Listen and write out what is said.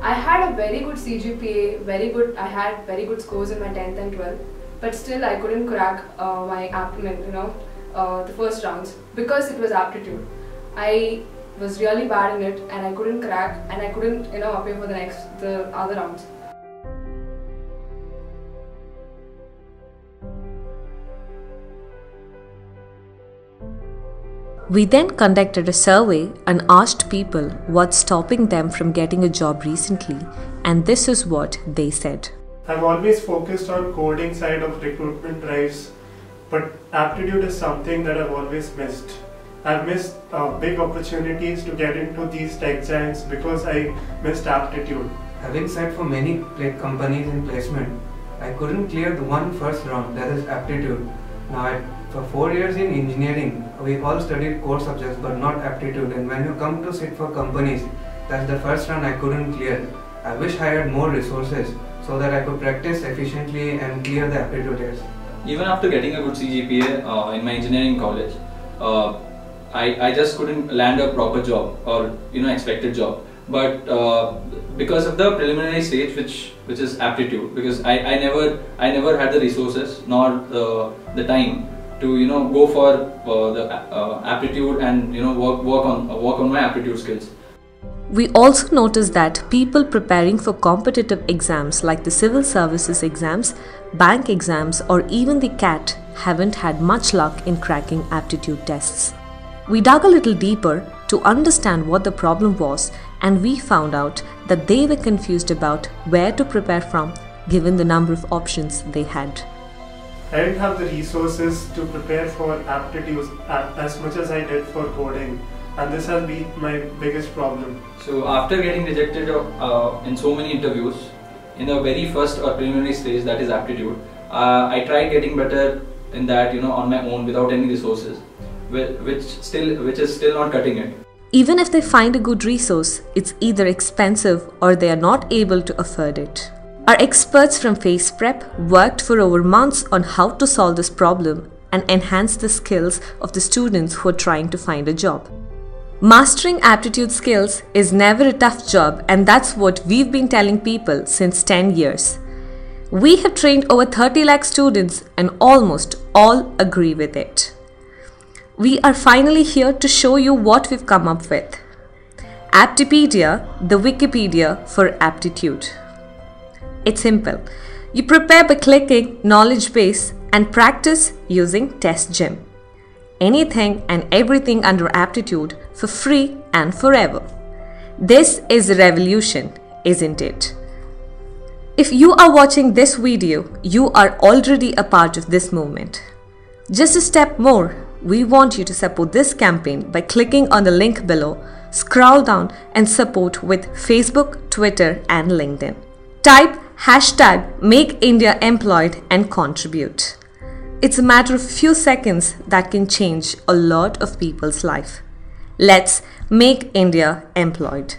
I had a very good CGPA, very good. I had very good scores in my 10th and 12th, but still I couldn't crack uh, my aptitude, you know, uh, the first rounds because it was aptitude. I was really bad in it, and I couldn't crack, and I couldn't, you know, appear for the next the other rounds. We then conducted a survey and asked people what's stopping them from getting a job recently, and this is what they said. I've always focused on coding side of recruitment drives, but aptitude is something that I've always missed. I've missed uh, big opportunities to get into these tech giants because I missed aptitude. Having sat for many companies in placement, I couldn't clear the one first round, that is aptitude. Now, I, for four years in engineering, we all studied core subjects but not aptitude. And when you come to sit for companies, that's the first round I couldn't clear. I wish I had more resources so that I could practice efficiently and clear the aptitude tests. Even after getting a good CGPA uh, in my engineering college, uh, I, I just couldn't land a proper job or you know expected job. But uh, because of the preliminary stage, which which is aptitude, because I, I never I never had the resources nor the, the time to you know go for uh, the uh, aptitude and you know work work on work on my aptitude skills. We also noticed that people preparing for competitive exams like the civil services exams, bank exams, or even the CAT haven't had much luck in cracking aptitude tests. We dug a little deeper to understand what the problem was, and we found out that they were confused about where to prepare from given the number of options they had. I didn't have the resources to prepare for aptitudes as much as I did for coding, and this has been my biggest problem. So, after getting rejected uh, in so many interviews, in the very first or preliminary stage, that is aptitude, uh, I tried getting better in that, you know, on my own without any resources which still which is still not cutting it. Even if they find a good resource it's either expensive or they are not able to afford it our experts from face prep worked for over months on how to solve this problem and enhance the skills of the students who are trying to find a job Mastering aptitude skills is never a tough job, and that's what we've been telling people since 10 years. We have trained over 30 lakh students, and almost all agree with it we are finally here to show you what we've come up with. Aptipedia, the Wikipedia for aptitude. It's simple. You prepare by clicking knowledge base and practice using TestGym. Anything and everything under aptitude for free and forever. This is a revolution, isn't it? If you are watching this video, you are already a part of this movement. Just a step more we want you to support this campaign by clicking on the link below, scroll down and support with Facebook, Twitter and LinkedIn. Type hashtag Make India Employed and contribute. It's a matter of few seconds that can change a lot of people's life. Let's make India employed.